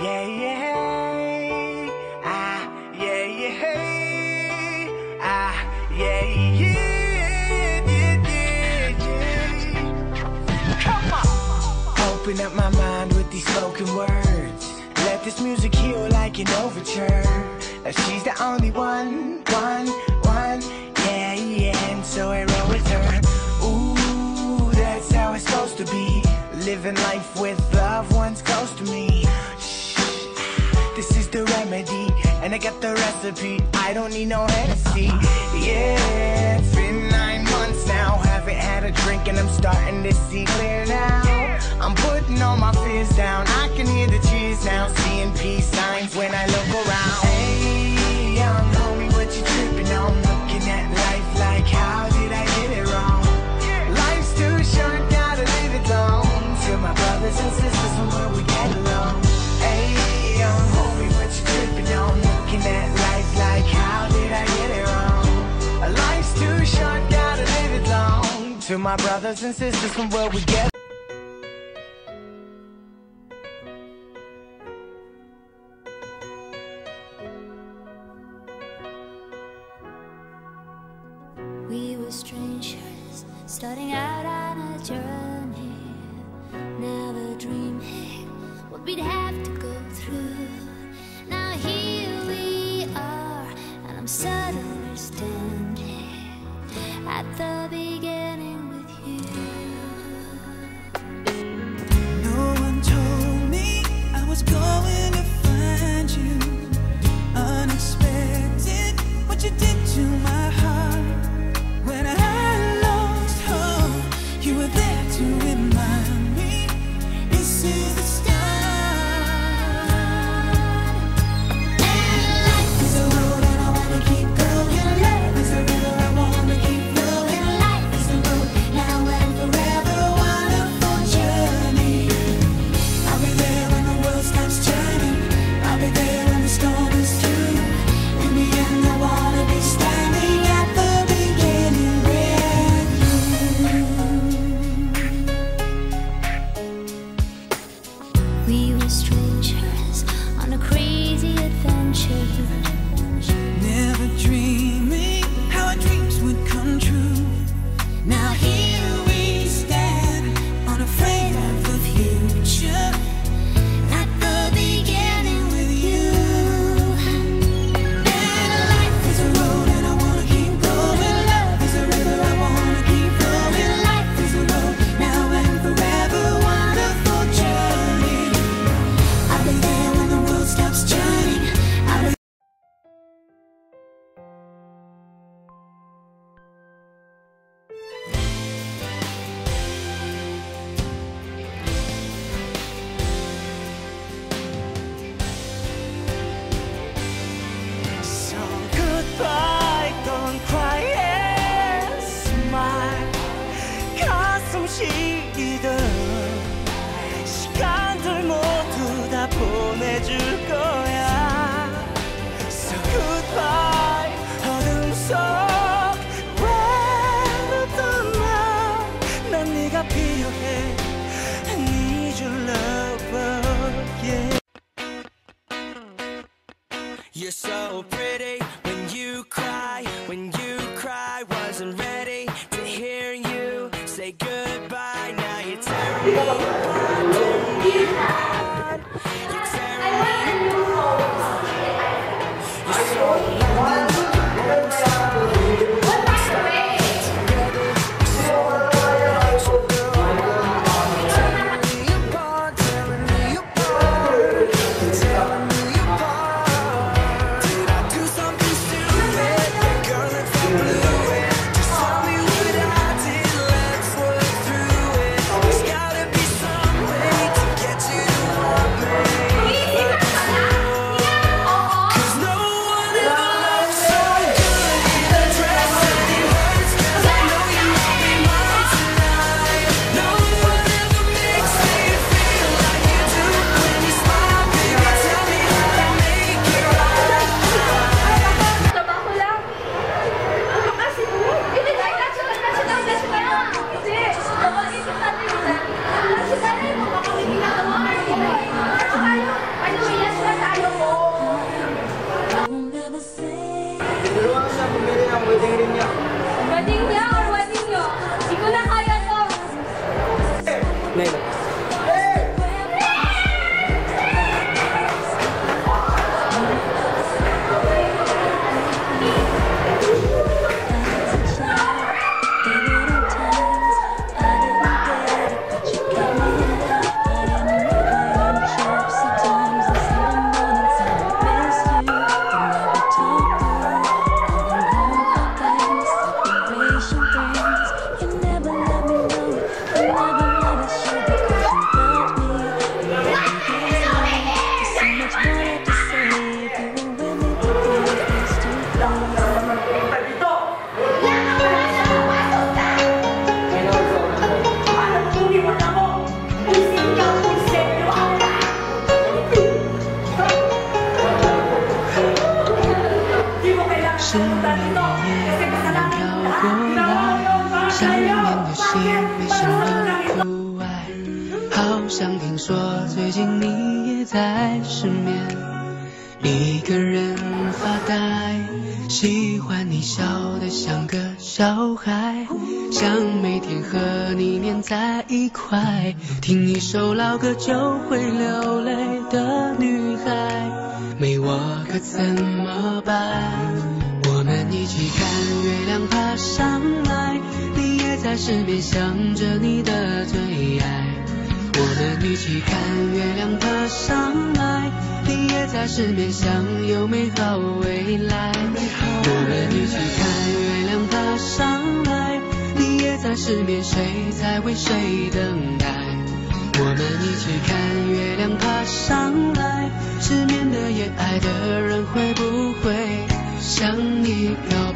Yeah, yeah, ah, yeah, yeah, ah, yeah, yeah, yeah, yeah, yeah. Come on. Open up my mind with these spoken words. Let this music heal like an overture. Now she's the only one, one, one, yeah, yeah, and so I roll with her. Ooh, that's how it's supposed to be. Living life with loved ones close to me. I got the recipe. I don't need no Hennessy. Yeah, it's been nine months now. Haven't had a drink and I'm starting to see clear now. I'm putting all my fears down. I To my brothers and sisters from where we get We were strangers starting out on a journey Never dreaming what we'd have to go through. we were strangers. You're so pretty when you cry, when you cry. Wasn't ready to hear you say goodbye. Now you're tearing. 没什么意外，好像听说最近你也在失眠。一个人发呆，喜欢你笑得像个小孩，想每天和你黏在一块。听一首老歌就会流泪的女孩，没我可怎么办？我们一起看月亮爬上来。在失眠想着你的最爱。我们一起看月亮爬上来，你也在失眠想有美好未来。我们一起看月亮爬上来，你也在失眠，谁在为谁等待？我们一起看月亮爬上来，失眠的夜爱的人会不会向你表